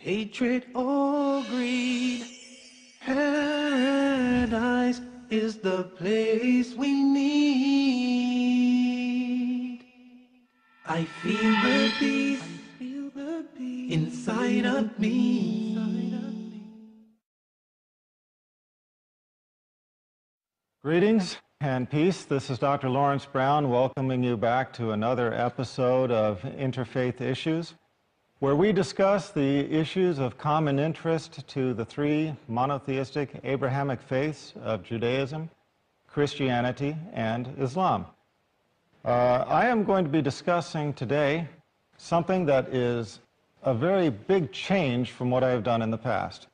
hatred or greed. Paradise is the place we need. I feel the peace inside of me. Greetings and peace. This is Dr. Laurence Brown welcoming you back to another episode of Interfaith Issues, where we discuss the issues of common interest to the three monotheistic Abrahamic faiths of Judaism, Christianity, and Islam. Uh, I am going to be discussing today something that is a very big change from what I have done in the past.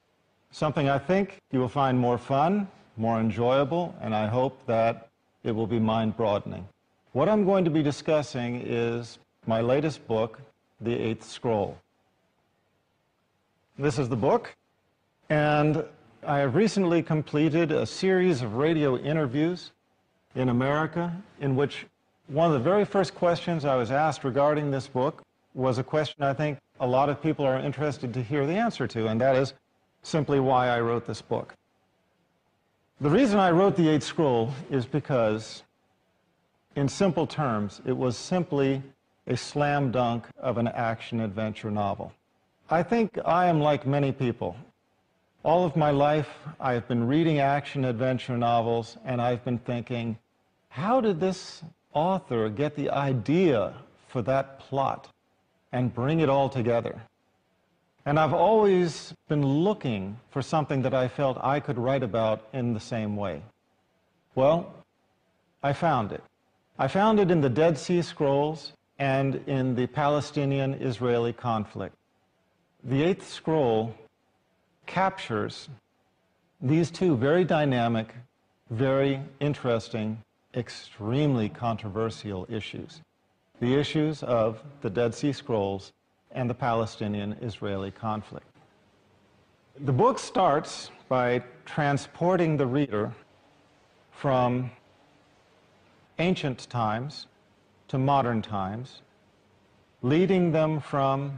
Something I think you will find more fun, more enjoyable, and I hope that it will be mind broadening. What I'm going to be discussing is my latest book, The Eighth Scroll. This is the book, and I have recently completed a series of radio interviews in America in which one of the very first questions I was asked regarding this book was a question I think a lot of people are interested to hear the answer to, and that is simply why I wrote this book. The reason I wrote the Eighth Scroll is because, in simple terms, it was simply a slam dunk of an action adventure novel. I think I am like many people. All of my life, I have been reading action adventure novels, and I've been thinking, how did this author get the idea for that plot and bring it all together? And I've always been looking for something that I felt I could write about in the same way. Well, I found it. I found it in the Dead Sea Scrolls and in the Palestinian-Israeli conflict. The Eighth Scroll captures these two very dynamic, very interesting, extremely controversial issues. The issues of the Dead Sea Scrolls and the Palestinian-Israeli conflict. The book starts by transporting the reader from ancient times to modern times, leading them from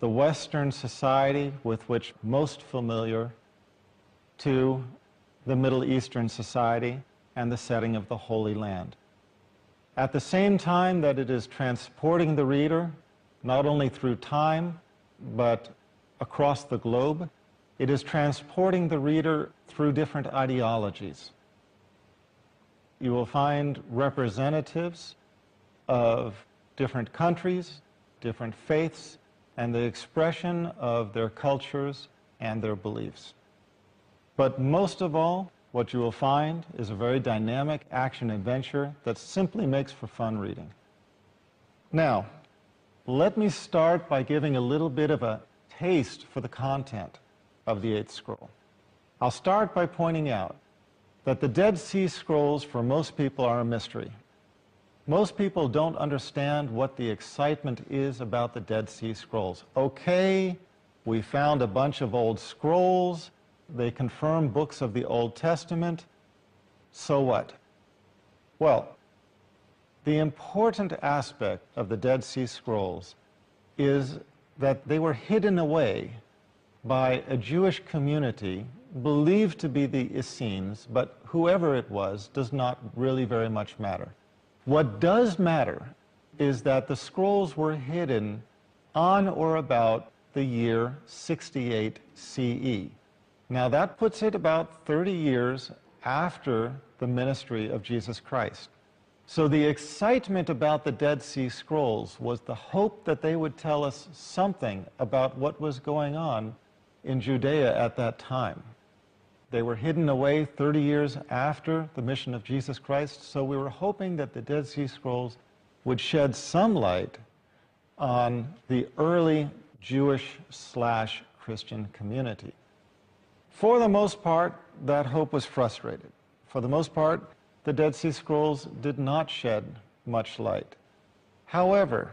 the Western society with which most familiar to the Middle Eastern society and the setting of the Holy Land. At the same time that it is transporting the reader not only through time, but across the globe. It is transporting the reader through different ideologies. You will find representatives of different countries, different faiths, and the expression of their cultures and their beliefs. But most of all, what you will find is a very dynamic action adventure that simply makes for fun reading. Now, let me start by giving a little bit of a taste for the content of the Eighth Scroll. I'll start by pointing out that the Dead Sea Scrolls for most people are a mystery. Most people don't understand what the excitement is about the Dead Sea Scrolls. Okay, we found a bunch of old scrolls. They confirm books of the Old Testament. So what? Well, the important aspect of the Dead Sea Scrolls is that they were hidden away by a Jewish community believed to be the Essenes, but whoever it was does not really very much matter. What does matter is that the scrolls were hidden on or about the year 68 CE. Now that puts it about 30 years after the ministry of Jesus Christ. So the excitement about the Dead Sea Scrolls was the hope that they would tell us something about what was going on in Judea at that time. They were hidden away 30 years after the mission of Jesus Christ, so we were hoping that the Dead Sea Scrolls would shed some light on the early Jewish slash Christian community. For the most part, that hope was frustrated. For the most part, the Dead Sea Scrolls did not shed much light. However,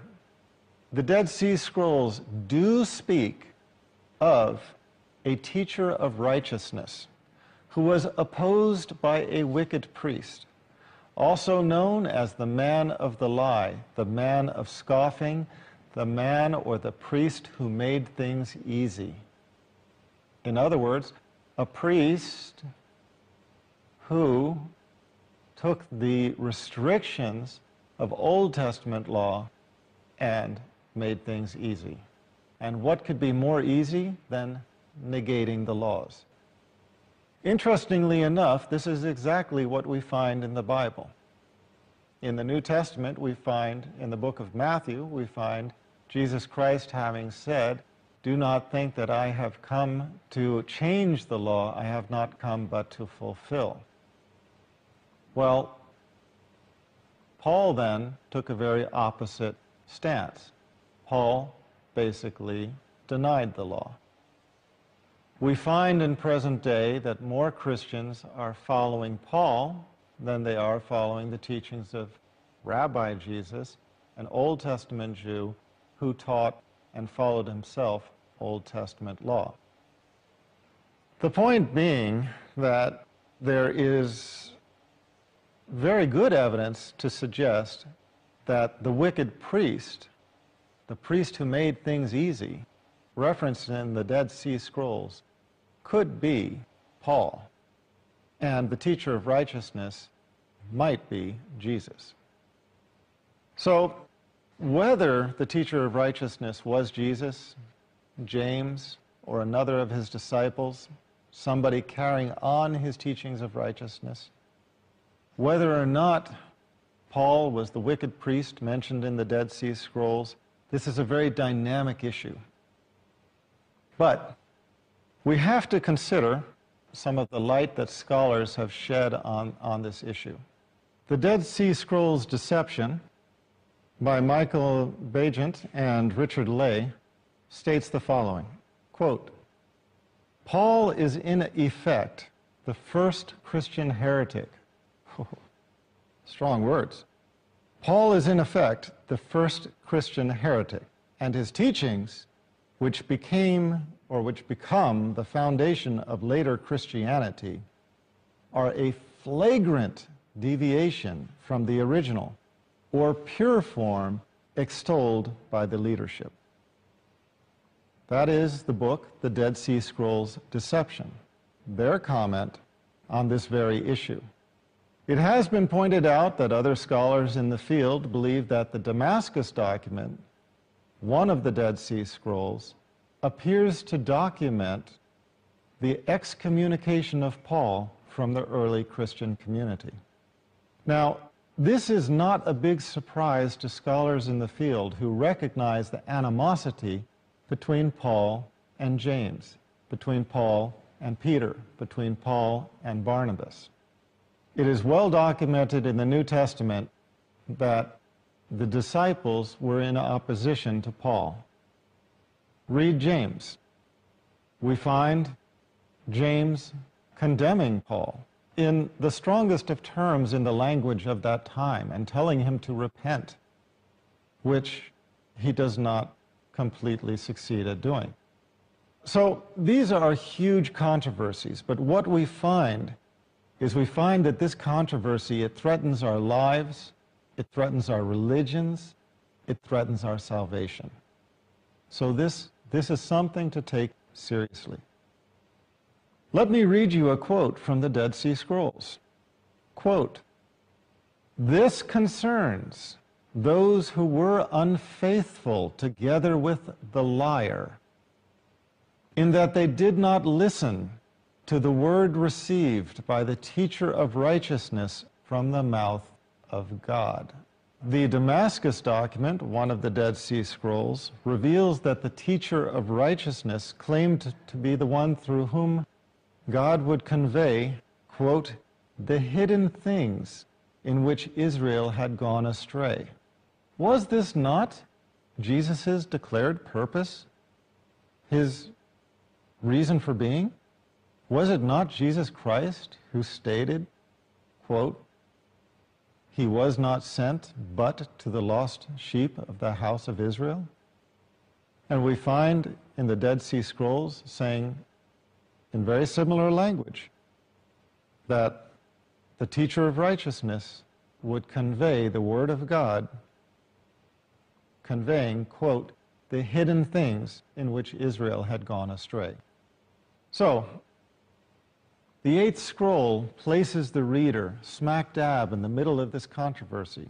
the Dead Sea Scrolls do speak of a teacher of righteousness who was opposed by a wicked priest, also known as the man of the lie, the man of scoffing, the man or the priest who made things easy. In other words, a priest who took the restrictions of Old Testament law and made things easy. And what could be more easy than negating the laws? Interestingly enough, this is exactly what we find in the Bible. In the New Testament, we find, in the book of Matthew, we find Jesus Christ having said, Do not think that I have come to change the law, I have not come but to fulfill. Well, Paul then took a very opposite stance. Paul basically denied the law. We find in present day that more Christians are following Paul than they are following the teachings of Rabbi Jesus, an Old Testament Jew who taught and followed himself Old Testament law. The point being that there is very good evidence to suggest that the wicked priest, the priest who made things easy, referenced in the Dead Sea Scrolls, could be Paul. And the teacher of righteousness might be Jesus. So, whether the teacher of righteousness was Jesus, James, or another of his disciples, somebody carrying on his teachings of righteousness, whether or not Paul was the wicked priest mentioned in the Dead Sea Scrolls, this is a very dynamic issue. But we have to consider some of the light that scholars have shed on, on this issue. The Dead Sea Scrolls Deception by Michael Baigent and Richard Leigh states the following, quote, Paul is in effect the first Christian heretic Strong words. Paul is, in effect, the first Christian heretic, and his teachings, which became or which become the foundation of later Christianity, are a flagrant deviation from the original or pure form extolled by the leadership. That is the book, The Dead Sea Scrolls Deception, their comment on this very issue. It has been pointed out that other scholars in the field believe that the Damascus document, one of the Dead Sea Scrolls, appears to document the excommunication of Paul from the early Christian community. Now, this is not a big surprise to scholars in the field who recognize the animosity between Paul and James, between Paul and Peter, between Paul and Barnabas. It is well documented in the New Testament that the disciples were in opposition to Paul. Read James. We find James condemning Paul in the strongest of terms in the language of that time and telling him to repent, which he does not completely succeed at doing. So these are huge controversies, but what we find is we find that this controversy, it threatens our lives, it threatens our religions, it threatens our salvation. So this, this is something to take seriously. Let me read you a quote from the Dead Sea Scrolls. Quote, This concerns those who were unfaithful together with the liar, in that they did not listen to the word received by the teacher of righteousness from the mouth of God. The Damascus document, one of the Dead Sea Scrolls, reveals that the teacher of righteousness claimed to be the one through whom God would convey, quote, the hidden things in which Israel had gone astray. Was this not Jesus' declared purpose? His reason for being? Was it not Jesus Christ who stated, quote, He was not sent but to the lost sheep of the house of Israel? And we find in the Dead Sea Scrolls saying, in very similar language, that the teacher of righteousness would convey the Word of God, conveying, quote, the hidden things in which Israel had gone astray. So, the eighth scroll places the reader smack dab in the middle of this controversy.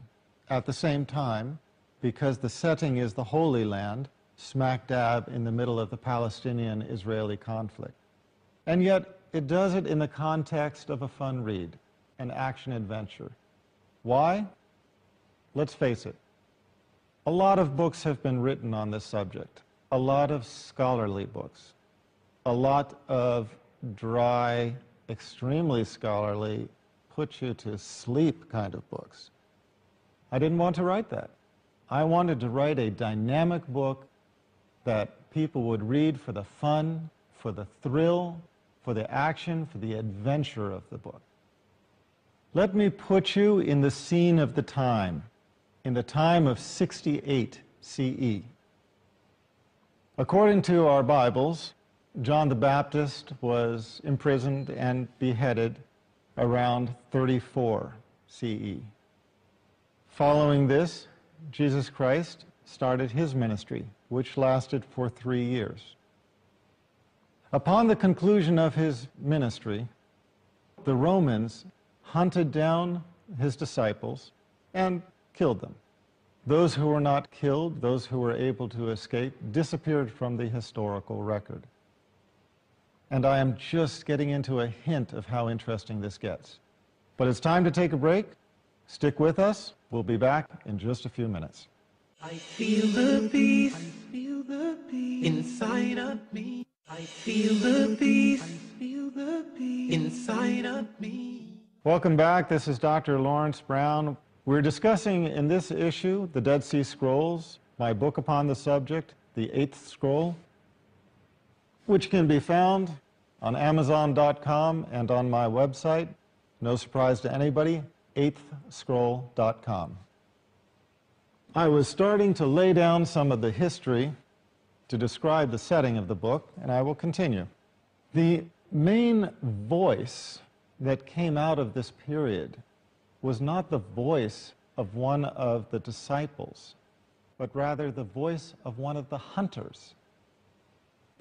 At the same time, because the setting is the Holy Land, smack dab in the middle of the Palestinian Israeli conflict. And yet, it does it in the context of a fun read, an action adventure. Why? Let's face it. A lot of books have been written on this subject, a lot of scholarly books, a lot of dry, extremely scholarly, put you to sleep kind of books. I didn't want to write that. I wanted to write a dynamic book that people would read for the fun, for the thrill, for the action, for the adventure of the book. Let me put you in the scene of the time, in the time of 68 CE. According to our Bibles, John the Baptist was imprisoned and beheaded around 34 CE. Following this, Jesus Christ started his ministry, which lasted for three years. Upon the conclusion of his ministry, the Romans hunted down his disciples and killed them. Those who were not killed, those who were able to escape, disappeared from the historical record. And I am just getting into a hint of how interesting this gets. But it's time to take a break. Stick with us. We'll be back in just a few minutes. I feel the peace, I feel the peace inside of me. I feel the peace, I feel the peace inside of me. Welcome back. This is Dr. Laurence Brown. We're discussing in this issue the Dead Sea Scrolls, my book upon the subject, The Eighth Scroll, which can be found on Amazon.com and on my website. No surprise to anybody, eighthscroll.com. I was starting to lay down some of the history to describe the setting of the book, and I will continue. The main voice that came out of this period was not the voice of one of the disciples, but rather the voice of one of the hunters.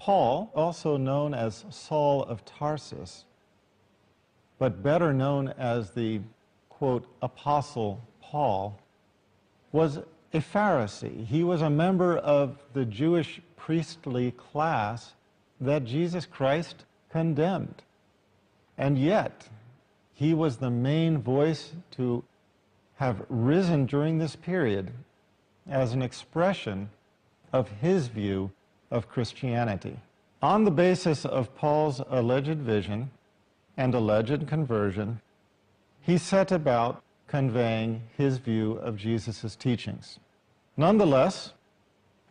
Paul, also known as Saul of Tarsus, but better known as the, quote, Apostle Paul, was a Pharisee. He was a member of the Jewish priestly class that Jesus Christ condemned. And yet, he was the main voice to have risen during this period as an expression of his view of Christianity. On the basis of Paul's alleged vision and alleged conversion, he set about conveying his view of Jesus' teachings. Nonetheless,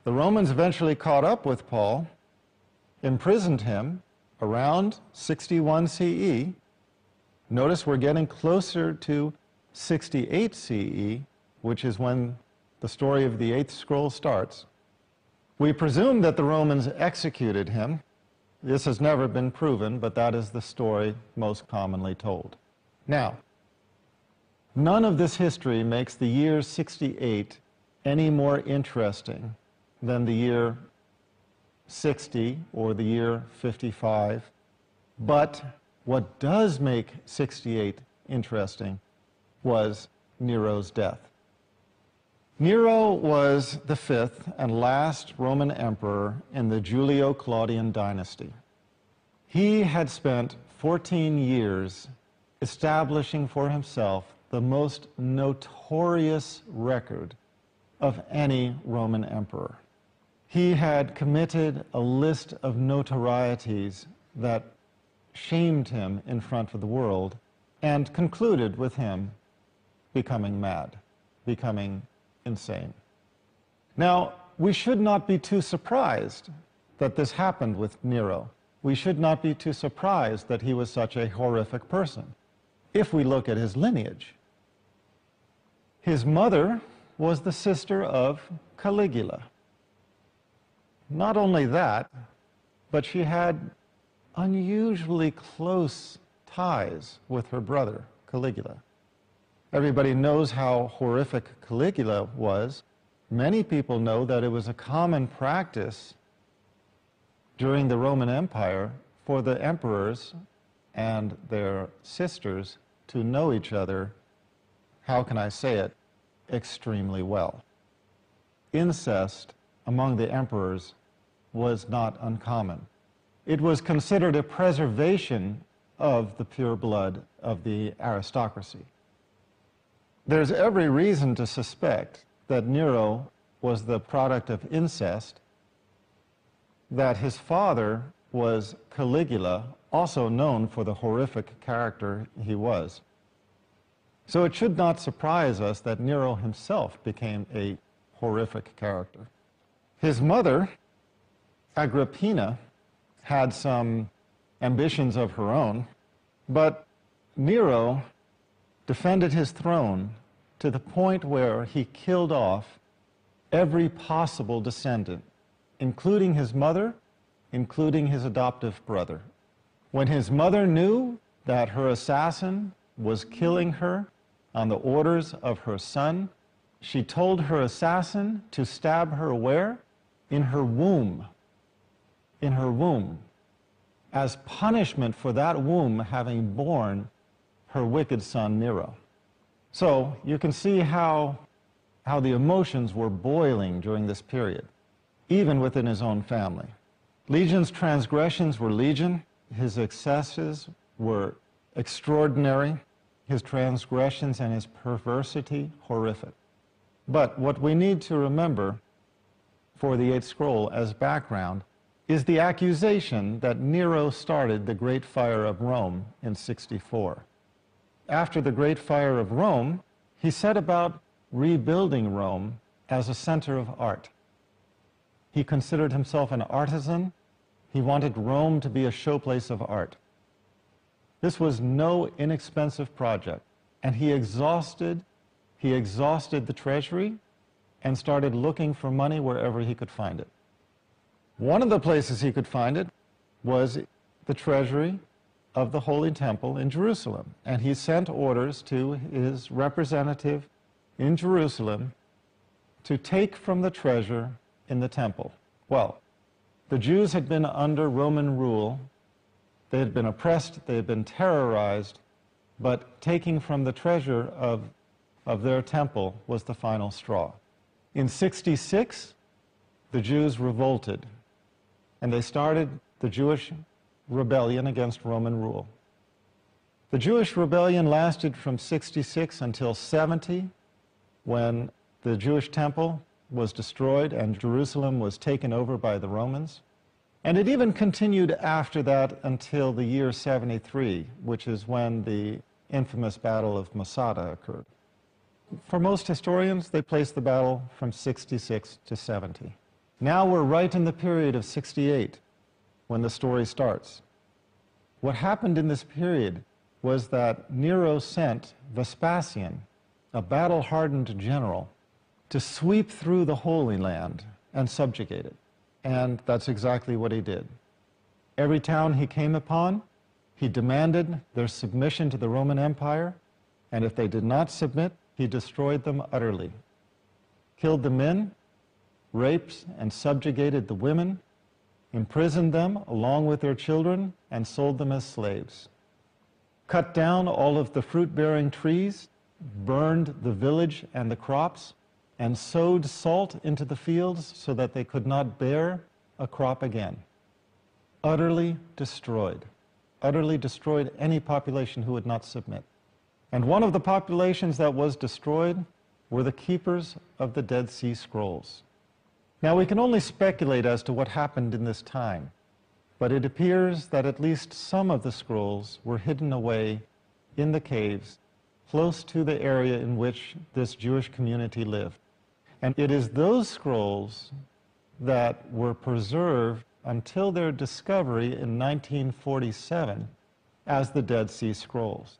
the Romans eventually caught up with Paul, imprisoned him around 61 CE. Notice we're getting closer to 68 CE, which is when the story of the eighth scroll starts. We presume that the Romans executed him. This has never been proven, but that is the story most commonly told. Now, None of this history makes the year 68 any more interesting than the year 60 or the year 55. But what does make 68 interesting was Nero's death. Nero was the fifth and last Roman emperor in the Julio Claudian dynasty. He had spent 14 years establishing for himself the most notorious record of any Roman emperor. He had committed a list of notorieties that shamed him in front of the world and concluded with him becoming mad, becoming insane. Now, we should not be too surprised that this happened with Nero. We should not be too surprised that he was such a horrific person if we look at his lineage. His mother was the sister of Caligula. Not only that, but she had unusually close ties with her brother, Caligula. Everybody knows how horrific Caligula was. Many people know that it was a common practice during the Roman Empire for the emperors and their sisters to know each other, how can I say it, extremely well. Incest among the emperors was not uncommon. It was considered a preservation of the pure blood of the aristocracy. There's every reason to suspect that Nero was the product of incest, that his father was Caligula, also known for the horrific character he was. So it should not surprise us that Nero himself became a horrific character. His mother, Agrippina, had some ambitions of her own, but Nero defended his throne to the point where he killed off every possible descendant, including his mother, including his adoptive brother. When his mother knew that her assassin was killing her on the orders of her son, she told her assassin to stab her where? In her womb. In her womb. As punishment for that womb having borne her wicked son Nero. So you can see how, how the emotions were boiling during this period, even within his own family. Legion's transgressions were legion, his excesses were extraordinary, his transgressions and his perversity horrific. But what we need to remember for the Eighth Scroll as background is the accusation that Nero started the Great Fire of Rome in 64 after the Great Fire of Rome, he set about rebuilding Rome as a center of art. He considered himself an artisan. He wanted Rome to be a showplace of art. This was no inexpensive project, and he exhausted, he exhausted the treasury and started looking for money wherever he could find it. One of the places he could find it was the treasury of the Holy Temple in Jerusalem. And he sent orders to his representative in Jerusalem to take from the treasure in the temple. Well, the Jews had been under Roman rule. They had been oppressed, they had been terrorized, but taking from the treasure of, of their temple was the final straw. In 66, the Jews revolted, and they started the Jewish rebellion against Roman rule. The Jewish rebellion lasted from 66 until 70, when the Jewish temple was destroyed and Jerusalem was taken over by the Romans. And it even continued after that until the year 73, which is when the infamous Battle of Masada occurred. For most historians, they place the battle from 66 to 70. Now we're right in the period of 68, when the story starts. What happened in this period was that Nero sent Vespasian, a battle hardened general, to sweep through the Holy Land and subjugate it. And that's exactly what he did. Every town he came upon, he demanded their submission to the Roman Empire, and if they did not submit, he destroyed them utterly. Killed the men, raped and subjugated the women, imprisoned them along with their children, and sold them as slaves. Cut down all of the fruit bearing trees, burned the village and the crops, and sowed salt into the fields so that they could not bear a crop again. Utterly destroyed. Utterly destroyed any population who would not submit. And one of the populations that was destroyed were the keepers of the Dead Sea Scrolls. Now, we can only speculate as to what happened in this time, but it appears that at least some of the scrolls were hidden away in the caves close to the area in which this Jewish community lived. And it is those scrolls that were preserved until their discovery in 1947 as the Dead Sea Scrolls.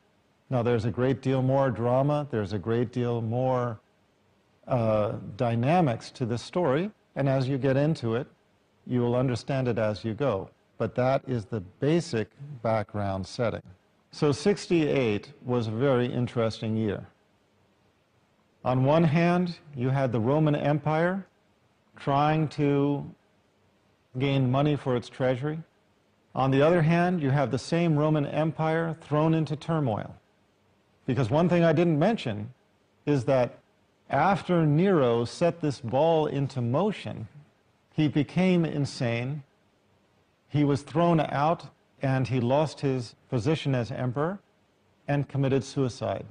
Now, there's a great deal more drama, there's a great deal more uh, dynamics to this story, and as you get into it, you will understand it as you go. But that is the basic background setting. So 68 was a very interesting year. On one hand, you had the Roman Empire trying to gain money for its treasury. On the other hand, you have the same Roman Empire thrown into turmoil. Because one thing I didn't mention is that after Nero set this ball into motion, he became insane. He was thrown out and he lost his position as emperor and committed suicide.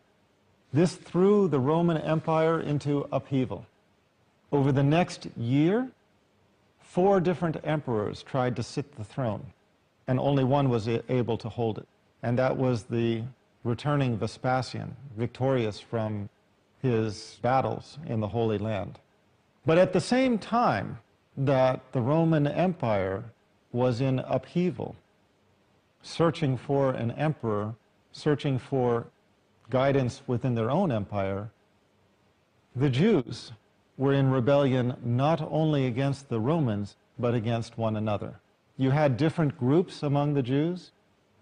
This threw the Roman Empire into upheaval. Over the next year, four different emperors tried to sit the throne, and only one was able to hold it. And that was the returning Vespasian, victorious from his battles in the Holy Land. But at the same time that the Roman Empire was in upheaval, searching for an emperor, searching for guidance within their own empire, the Jews were in rebellion not only against the Romans, but against one another. You had different groups among the Jews.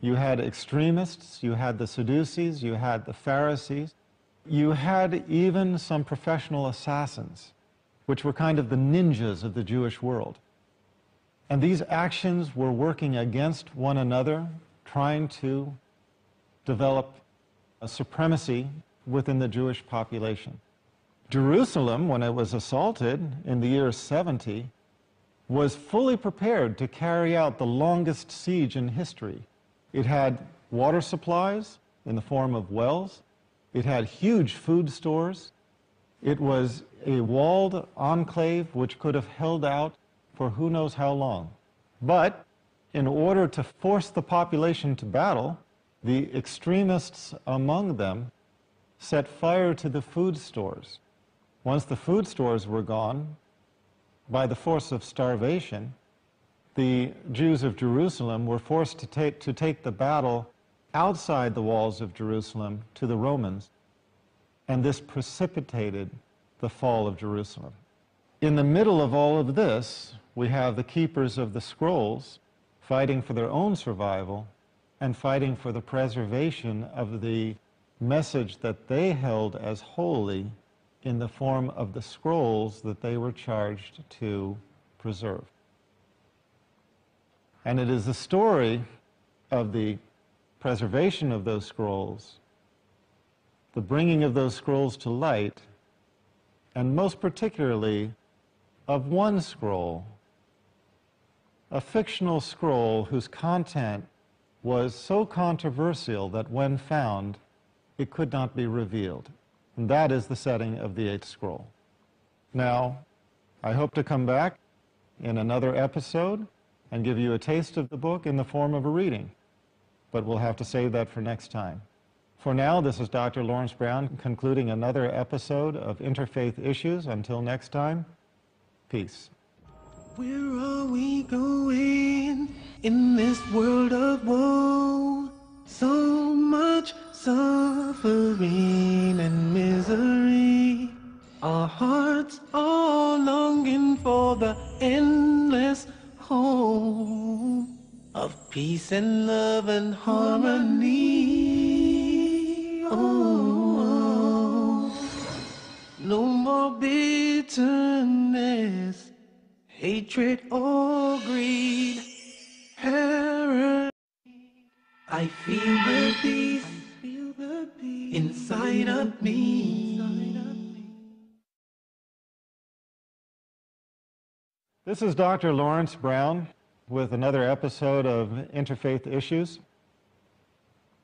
You had extremists, you had the Sadducees, you had the Pharisees, you had even some professional assassins, which were kind of the ninjas of the Jewish world. And these actions were working against one another, trying to develop a supremacy within the Jewish population. Jerusalem, when it was assaulted in the year 70, was fully prepared to carry out the longest siege in history. It had water supplies in the form of wells. It had huge food stores. It was a walled enclave which could have held out for who knows how long. But in order to force the population to battle, the extremists among them set fire to the food stores. Once the food stores were gone, by the force of starvation, the Jews of Jerusalem were forced to take, to take the battle outside the walls of Jerusalem to the Romans, and this precipitated the fall of Jerusalem. In the middle of all of this, we have the keepers of the scrolls fighting for their own survival and fighting for the preservation of the message that they held as holy in the form of the scrolls that they were charged to preserve. And it is the story of the preservation of those scrolls, the bringing of those scrolls to light, and most particularly of one scroll, a fictional scroll whose content was so controversial that when found, it could not be revealed. And that is the setting of the eighth scroll. Now, I hope to come back in another episode and give you a taste of the book in the form of a reading. But we'll have to save that for next time. For now, this is Dr. Laurence Brown concluding another episode of Interfaith Issues. Until next time, peace. Where are we going in this world of woe? So much suffering and misery. Our hearts are longing for the endless home of peace and love and harmony. Oh, no more bitterness, hatred or greed. I feel the peace inside of me. This is Dr. Laurence Brown with another episode of Interfaith Issues.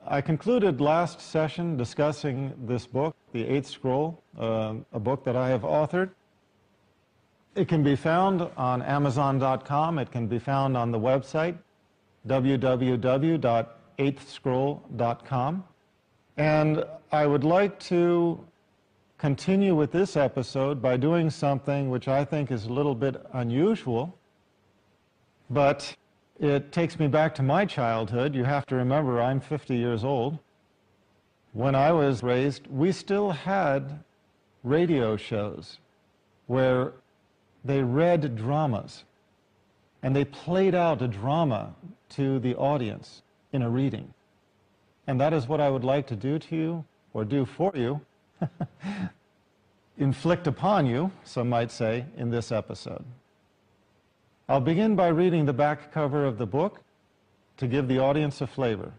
I concluded last session discussing this book, The Eighth Scroll, uh, a book that I have authored. It can be found on Amazon.com. It can be found on the website, www.eighthscroll.com. And I would like to continue with this episode by doing something which I think is a little bit unusual, but it takes me back to my childhood. You have to remember I'm 50 years old. When I was raised, we still had radio shows where they read dramas and they played out a drama to the audience in a reading. And that is what I would like to do to you, or do for you, inflict upon you, some might say, in this episode. I'll begin by reading the back cover of the book, to give the audience a flavor.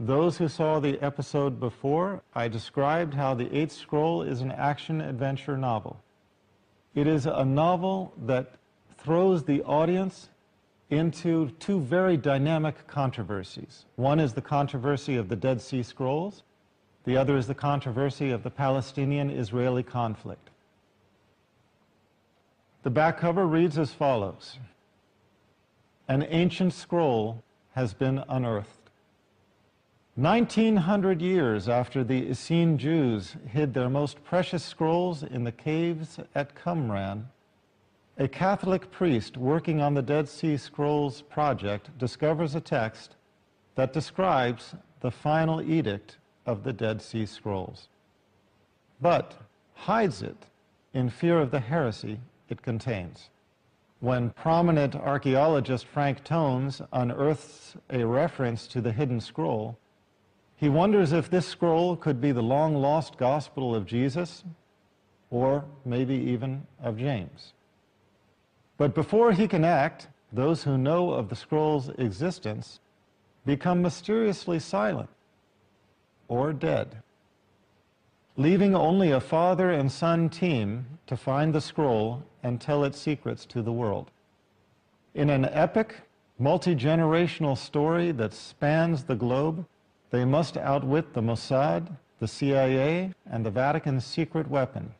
Those who saw the episode before, I described how The Eighth Scroll is an action-adventure novel. It is a novel that throws the audience into two very dynamic controversies. One is the controversy of the Dead Sea Scrolls. The other is the controversy of the Palestinian-Israeli conflict. The back cover reads as follows. An ancient scroll has been unearthed. 1900 years after the Essene Jews hid their most precious scrolls in the caves at Qumran, a Catholic priest working on the Dead Sea Scrolls project discovers a text that describes the final edict of the Dead Sea Scrolls, but hides it in fear of the heresy it contains. When prominent archaeologist Frank Tones unearths a reference to the hidden scroll, he wonders if this scroll could be the long lost gospel of Jesus or maybe even of James. But before he can act, those who know of the scroll's existence become mysteriously silent or dead, leaving only a father and son team to find the scroll and tell its secrets to the world. In an epic, multi generational story that spans the globe, they must outwit the Mossad, the CIA, and the Vatican's secret weapon,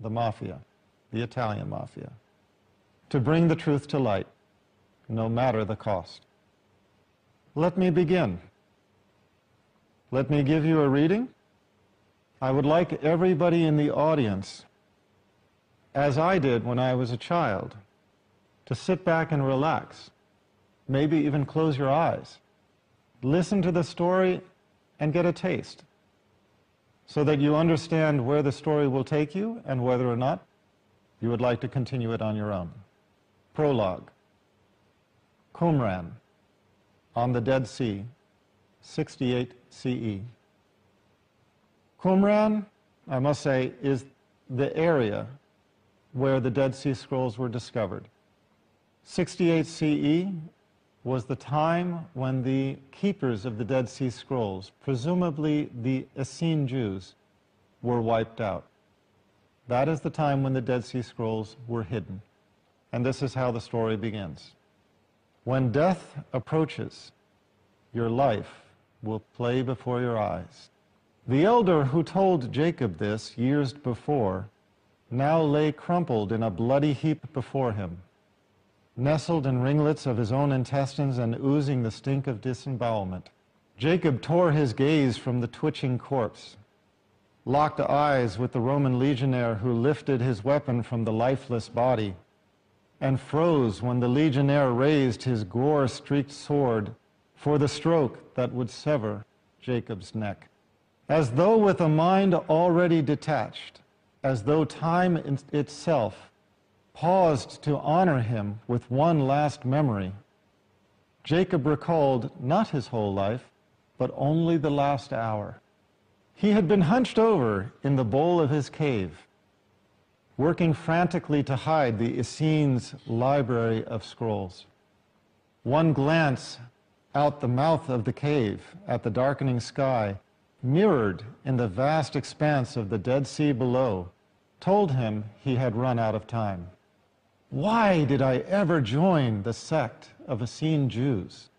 the Mafia, the Italian Mafia, to bring the truth to light, no matter the cost. Let me begin. Let me give you a reading. I would like everybody in the audience, as I did when I was a child, to sit back and relax, maybe even close your eyes. Listen to the story and get a taste so that you understand where the story will take you and whether or not you would like to continue it on your own. Prologue. Qumran, on the Dead Sea, 68 CE. Qumran, I must say, is the area where the Dead Sea Scrolls were discovered. 68 CE was the time when the keepers of the Dead Sea Scrolls, presumably the Essene Jews, were wiped out. That is the time when the Dead Sea Scrolls were hidden. And this is how the story begins. When death approaches, your life will play before your eyes. The elder who told Jacob this years before now lay crumpled in a bloody heap before him nestled in ringlets of his own intestines and oozing the stink of disembowelment. Jacob tore his gaze from the twitching corpse, locked eyes with the Roman legionnaire who lifted his weapon from the lifeless body, and froze when the legionnaire raised his gore-streaked sword for the stroke that would sever Jacob's neck. As though with a mind already detached, as though time itself paused to honor him with one last memory, Jacob recalled not his whole life, but only the last hour. He had been hunched over in the bowl of his cave, working frantically to hide the Essene's library of scrolls. One glance out the mouth of the cave at the darkening sky, mirrored in the vast expanse of the Dead Sea below, told him he had run out of time. Why did I ever join the sect of Essene Jews?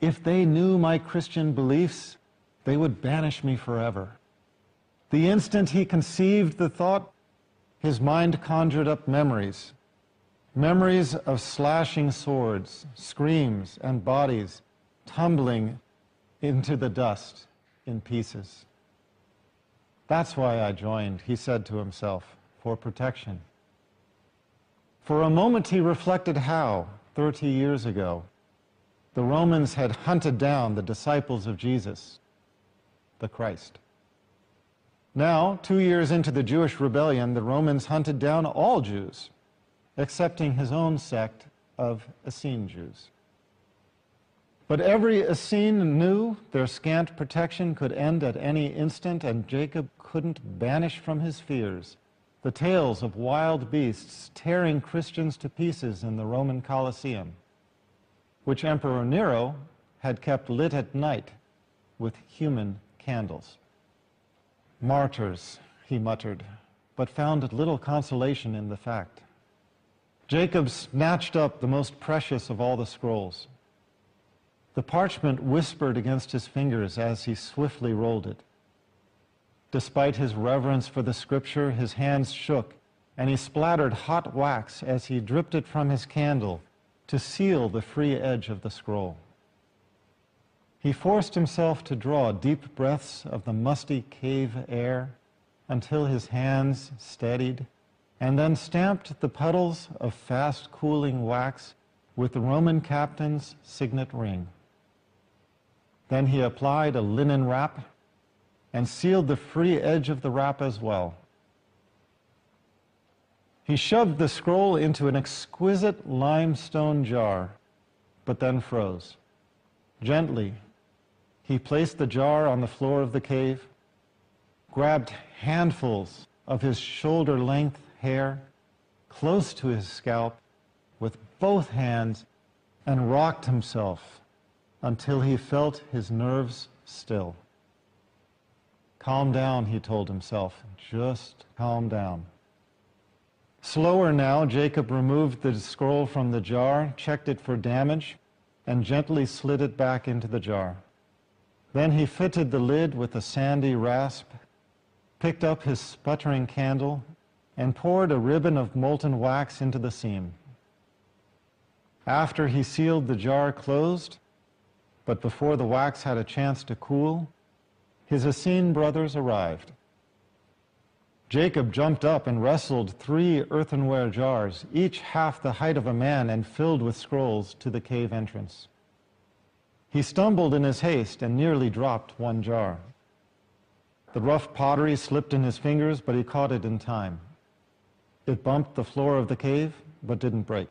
If they knew my Christian beliefs, they would banish me forever. The instant he conceived the thought, his mind conjured up memories. Memories of slashing swords, screams, and bodies tumbling into the dust in pieces. That's why I joined, he said to himself, for protection. For a moment he reflected how, 30 years ago, the Romans had hunted down the disciples of Jesus, the Christ. Now, two years into the Jewish rebellion, the Romans hunted down all Jews, excepting his own sect of Essene Jews. But every Essene knew their scant protection could end at any instant, and Jacob couldn't banish from his fears the tales of wild beasts tearing Christians to pieces in the Roman Colosseum, which Emperor Nero had kept lit at night with human candles. Martyrs, he muttered, but found little consolation in the fact. Jacob snatched up the most precious of all the scrolls. The parchment whispered against his fingers as he swiftly rolled it. Despite his reverence for the scripture, his hands shook, and he splattered hot wax as he dripped it from his candle to seal the free edge of the scroll. He forced himself to draw deep breaths of the musty cave air until his hands steadied, and then stamped the petals of fast cooling wax with the Roman captain's signet ring. Then he applied a linen wrap and sealed the free edge of the wrap as well. He shoved the scroll into an exquisite limestone jar, but then froze. Gently, he placed the jar on the floor of the cave, grabbed handfuls of his shoulder length hair close to his scalp with both hands and rocked himself until he felt his nerves still. Calm down, he told himself. Just calm down. Slower now, Jacob removed the scroll from the jar, checked it for damage, and gently slid it back into the jar. Then he fitted the lid with a sandy rasp, picked up his sputtering candle, and poured a ribbon of molten wax into the seam. After he sealed the jar closed, but before the wax had a chance to cool, his Essene brothers arrived. Jacob jumped up and wrestled three earthenware jars, each half the height of a man and filled with scrolls, to the cave entrance. He stumbled in his haste and nearly dropped one jar. The rough pottery slipped in his fingers, but he caught it in time. It bumped the floor of the cave, but didn't break.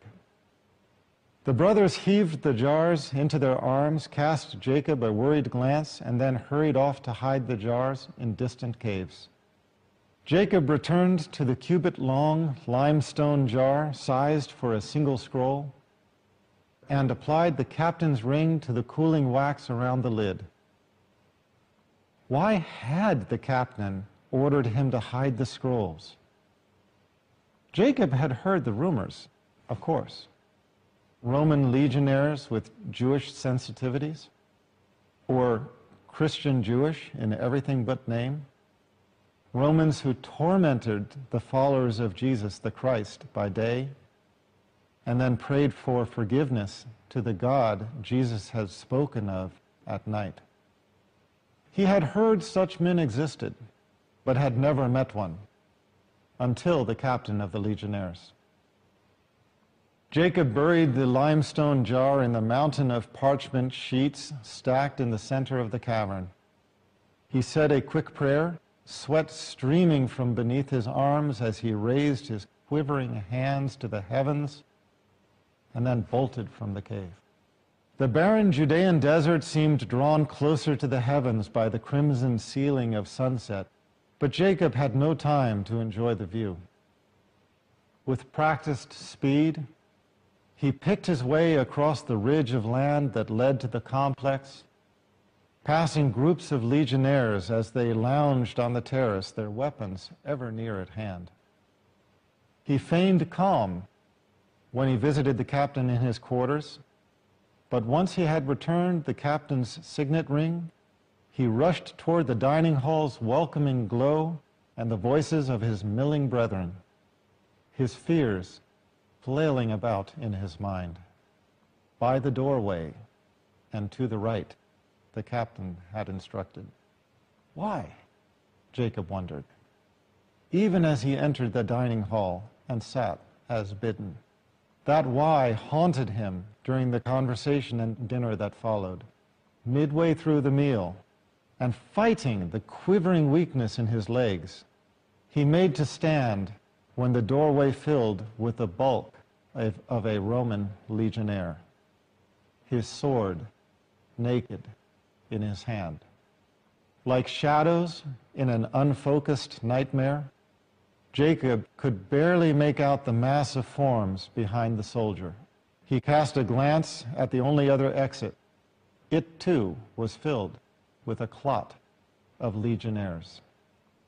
The brothers heaved the jars into their arms, cast Jacob a worried glance, and then hurried off to hide the jars in distant caves. Jacob returned to the cubit long limestone jar sized for a single scroll and applied the captain's ring to the cooling wax around the lid. Why had the captain ordered him to hide the scrolls? Jacob had heard the rumors, of course. Roman legionnaires with Jewish sensitivities, or Christian Jewish in everything but name. Romans who tormented the followers of Jesus the Christ by day and then prayed for forgiveness to the God Jesus had spoken of at night. He had heard such men existed, but had never met one until the captain of the legionnaires. Jacob buried the limestone jar in the mountain of parchment sheets stacked in the center of the cavern. He said a quick prayer sweat streaming from beneath his arms as he raised his quivering hands to the heavens and then bolted from the cave. The barren Judean desert seemed drawn closer to the heavens by the crimson ceiling of sunset, but Jacob had no time to enjoy the view. With practiced speed, he picked his way across the ridge of land that led to the complex passing groups of legionnaires as they lounged on the terrace, their weapons ever near at hand. He feigned calm when he visited the captain in his quarters, but once he had returned the captain's signet ring, he rushed toward the dining hall's welcoming glow and the voices of his milling brethren, his fears flailing about in his mind. By the doorway and to the right, the captain had instructed. Why? Jacob wondered. Even as he entered the dining hall and sat as bidden, that why haunted him during the conversation and dinner that followed. Midway through the meal, and fighting the quivering weakness in his legs, he made to stand when the doorway filled with the bulk of, of a Roman legionnaire. His sword, naked, in his hand. Like shadows in an unfocused nightmare, Jacob could barely make out the mass of forms behind the soldier. He cast a glance at the only other exit. it too was filled with a clot of legionnaires.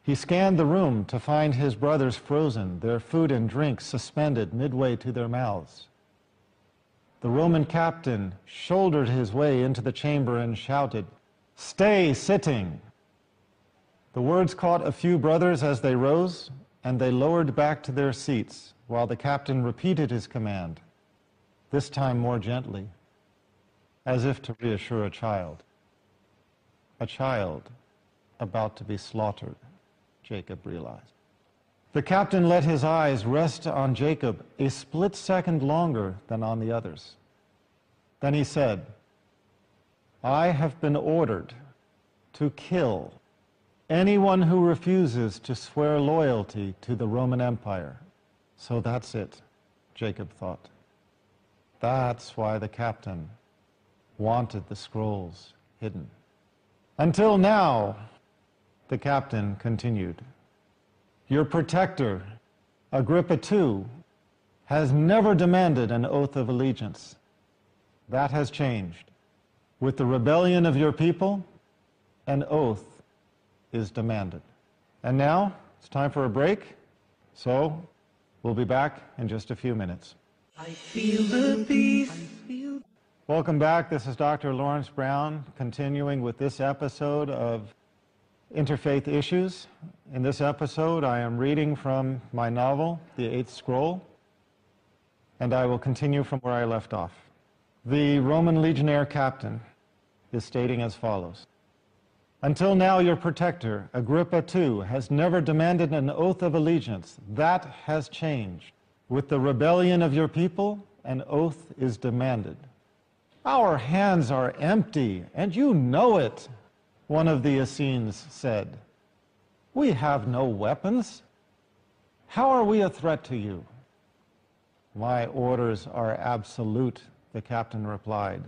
He scanned the room to find his brothers frozen, their food and drink suspended midway to their mouths. The Roman captain shouldered his way into the chamber and shouted, Stay sitting! The words caught a few brothers as they rose, and they lowered back to their seats while the captain repeated his command, this time more gently, as if to reassure a child. A child about to be slaughtered, Jacob realized. The captain let his eyes rest on Jacob a split second longer than on the others. Then he said, I have been ordered to kill anyone who refuses to swear loyalty to the Roman Empire. So that's it, Jacob thought. That's why the captain wanted the scrolls hidden. Until now, the captain continued, your protector, Agrippa II, has never demanded an oath of allegiance. That has changed. With the rebellion of your people, an oath is demanded. And now it's time for a break. So we'll be back in just a few minutes. I feel the peace. Welcome back. This is Dr. Laurence Brown continuing with this episode of Interfaith Issues. In this episode, I am reading from my novel, The Eighth Scroll, and I will continue from where I left off. The Roman legionnaire captain is stating as follows. Until now, your protector, Agrippa II, has never demanded an oath of allegiance. That has changed. With the rebellion of your people, an oath is demanded. Our hands are empty, and you know it, one of the Essenes said. We have no weapons. How are we a threat to you? My orders are absolute, the captain replied.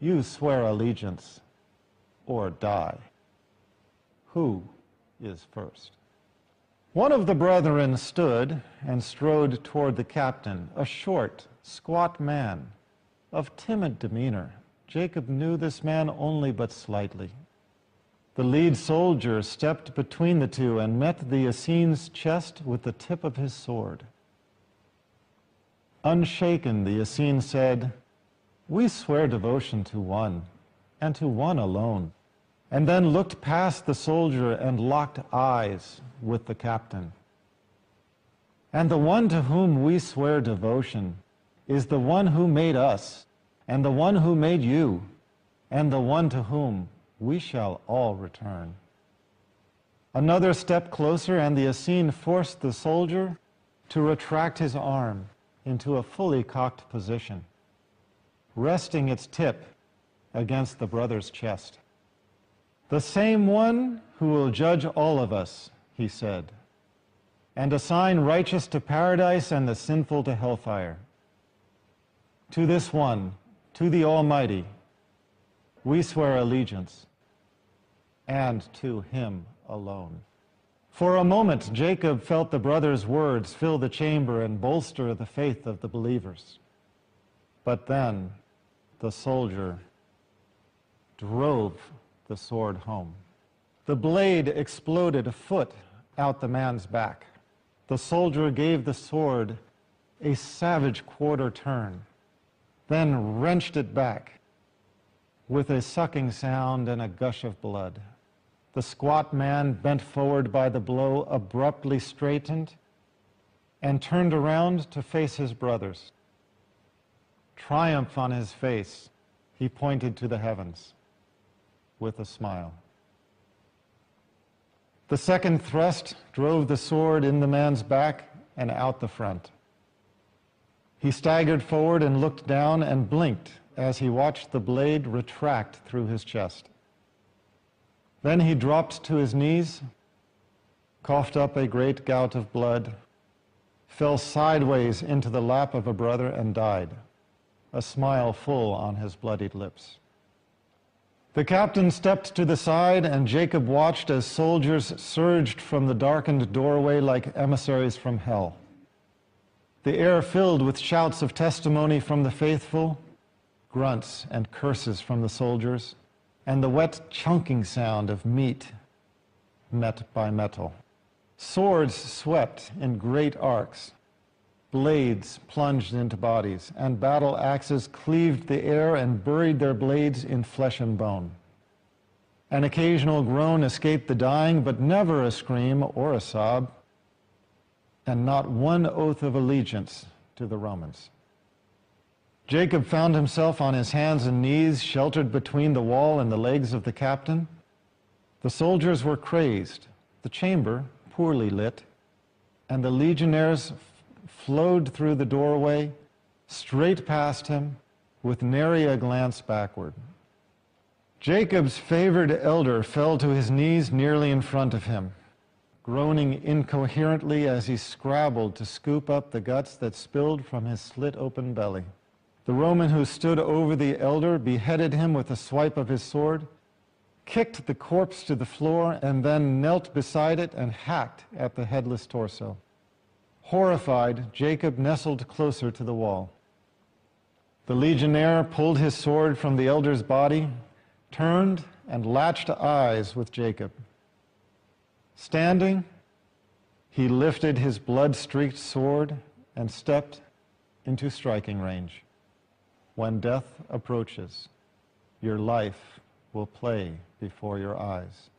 You swear allegiance or die. Who is first? One of the brethren stood and strode toward the captain, a short, squat man of timid demeanor. Jacob knew this man only but slightly. The lead soldier stepped between the two and met the Essene's chest with the tip of his sword. Unshaken, the Essene said, We swear devotion to one, and to one alone and then looked past the soldier and locked eyes with the captain. And the one to whom we swear devotion is the one who made us, and the one who made you, and the one to whom we shall all return. Another step closer, and the Essene forced the soldier to retract his arm into a fully cocked position, resting its tip against the brother's chest. The same one who will judge all of us, he said, and assign righteous to paradise and the sinful to hellfire. To this one, to the Almighty, we swear allegiance, and to him alone. For a moment, Jacob felt the brother's words fill the chamber and bolster the faith of the believers. But then the soldier drove the sword home. The blade exploded a foot out the man's back. The soldier gave the sword a savage quarter turn, then wrenched it back with a sucking sound and a gush of blood. The squat man, bent forward by the blow, abruptly straightened and turned around to face his brothers. Triumph on his face, he pointed to the heavens with a smile. The second thrust drove the sword in the man's back and out the front. He staggered forward and looked down and blinked as he watched the blade retract through his chest. Then he dropped to his knees, coughed up a great gout of blood, fell sideways into the lap of a brother, and died, a smile full on his bloodied lips. The captain stepped to the side, and Jacob watched as soldiers surged from the darkened doorway like emissaries from hell. The air filled with shouts of testimony from the faithful, grunts and curses from the soldiers, and the wet chunking sound of meat met by metal. Swords swept in great arcs, blades plunged into bodies, and battle axes cleaved the air and buried their blades in flesh and bone. An occasional groan escaped the dying, but never a scream or a sob, and not one oath of allegiance to the Romans. Jacob found himself on his hands and knees, sheltered between the wall and the legs of the captain. The soldiers were crazed, the chamber poorly lit, and the legionnaires flowed through the doorway, straight past him, with nary a glance backward. Jacob's favored elder fell to his knees nearly in front of him, groaning incoherently as he scrabbled to scoop up the guts that spilled from his slit open belly. The Roman who stood over the elder beheaded him with a swipe of his sword, kicked the corpse to the floor, and then knelt beside it and hacked at the headless torso. Horrified, Jacob nestled closer to the wall. The legionnaire pulled his sword from the elder's body, turned, and latched eyes with Jacob. Standing, he lifted his blood streaked sword and stepped into striking range. When death approaches, your life will play before your eyes.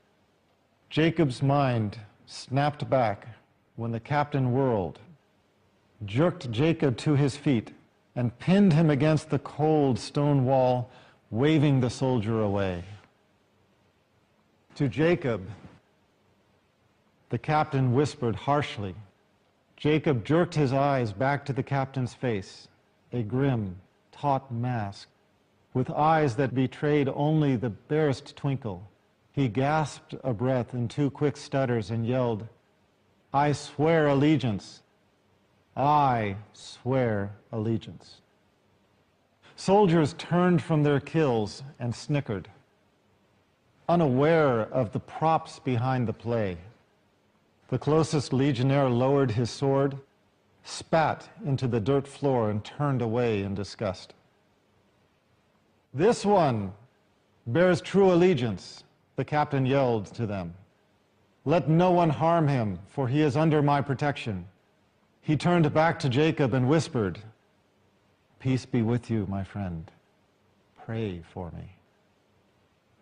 Jacob's mind snapped back when the captain whirled, jerked Jacob to his feet, and pinned him against the cold stone wall, waving the soldier away. To Jacob, the captain whispered harshly. Jacob jerked his eyes back to the captain's face, a grim, taut mask, with eyes that betrayed only the barest twinkle. He gasped a breath in two quick stutters and yelled, I swear allegiance. I swear allegiance. Soldiers turned from their kills and snickered, unaware of the props behind the play. The closest legionnaire lowered his sword, spat into the dirt floor, and turned away in disgust. This one bears true allegiance, the captain yelled to them. Let no one harm him, for he is under my protection. He turned back to Jacob and whispered, Peace be with you, my friend. Pray for me.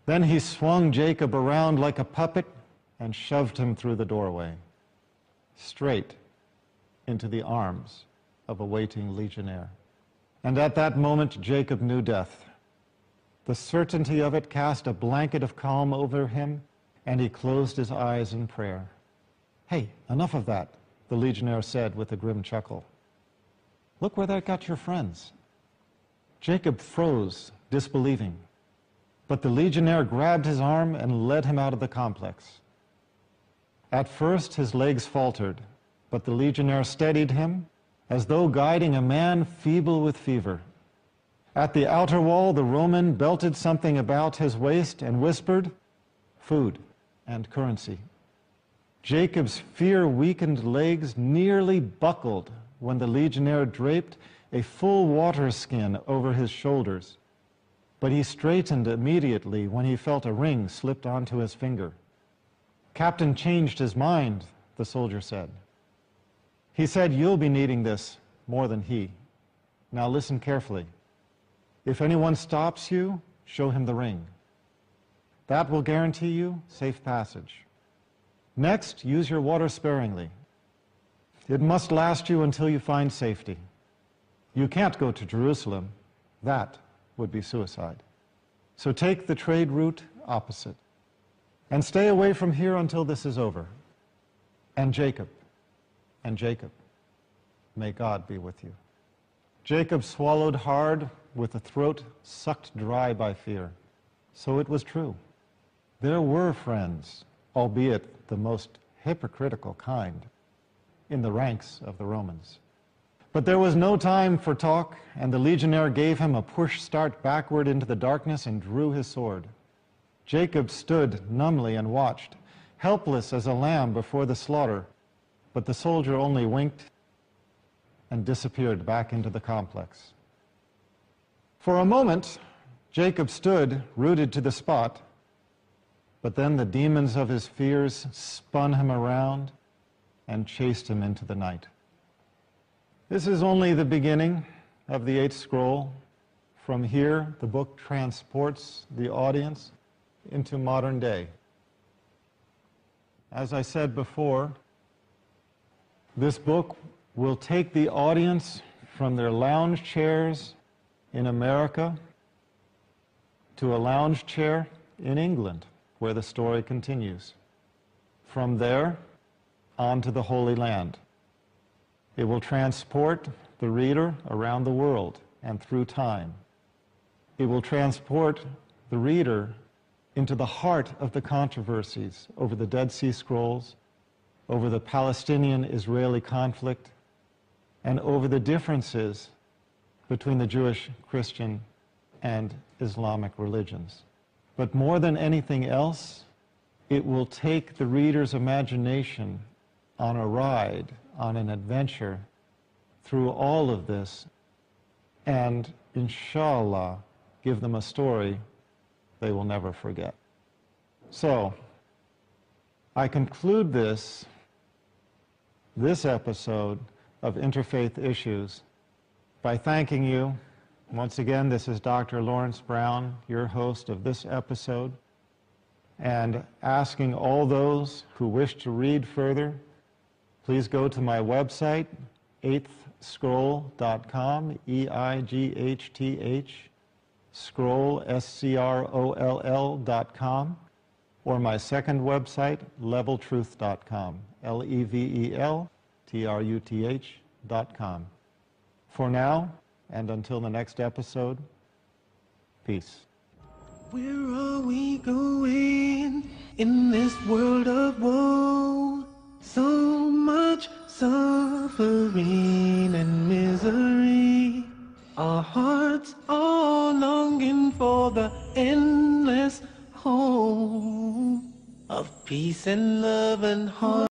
Then he swung Jacob around like a puppet and shoved him through the doorway, straight into the arms of a waiting legionnaire. And at that moment, Jacob knew death. The certainty of it cast a blanket of calm over him and he closed his eyes in prayer. Hey, enough of that, the legionnaire said with a grim chuckle. Look where that got your friends. Jacob froze, disbelieving. But the legionnaire grabbed his arm and led him out of the complex. At first, his legs faltered, but the legionnaire steadied him as though guiding a man feeble with fever. At the outer wall, the Roman belted something about his waist and whispered, Food and currency. Jacob's fear weakened legs nearly buckled when the legionnaire draped a full water skin over his shoulders, but he straightened immediately when he felt a ring slipped onto his finger. Captain changed his mind, the soldier said. He said, You'll be needing this more than he. Now listen carefully. If anyone stops you, show him the ring. That will guarantee you safe passage. Next, use your water sparingly. It must last you until you find safety. You can't go to Jerusalem. That would be suicide. So take the trade route opposite. And stay away from here until this is over. And Jacob, and Jacob, may God be with you. Jacob swallowed hard with a throat sucked dry by fear. So it was true. There were friends, albeit the most hypocritical kind, in the ranks of the Romans. But there was no time for talk, and the legionnaire gave him a push start backward into the darkness and drew his sword. Jacob stood numbly and watched, helpless as a lamb before the slaughter, but the soldier only winked and disappeared back into the complex. For a moment, Jacob stood rooted to the spot, but then the demons of his fears spun him around and chased him into the night. This is only the beginning of the eighth scroll. From here, the book transports the audience into modern day. As I said before, this book will take the audience from their lounge chairs in America to a lounge chair in England, where the story continues. From there, on to the Holy Land. It will transport the reader around the world and through time. It will transport the reader into the heart of the controversies over the Dead Sea Scrolls, over the Palestinian-Israeli conflict, and over the differences between the Jewish, Christian, and Islamic religions. But more than anything else, it will take the reader's imagination on a ride, on an adventure through all of this, and inshallah, give them a story they will never forget. So, I conclude this, this episode of Interfaith Issues by thanking you. Once again, this is Dr. Laurence Brown, your host of this episode, and asking all those who wish to read further, please go to my website, eighthscroll.com, E-I-G-H-T-H, scroll, S-C-R-O-L-L dot com, or my second website, leveltruth.com, L-E-V-E-L-T-R-U-T-H dot com. For now, and until the next episode, peace. Where are we going in this world of woe? So much suffering and misery. Our hearts are longing for the endless home of peace and love and harmony.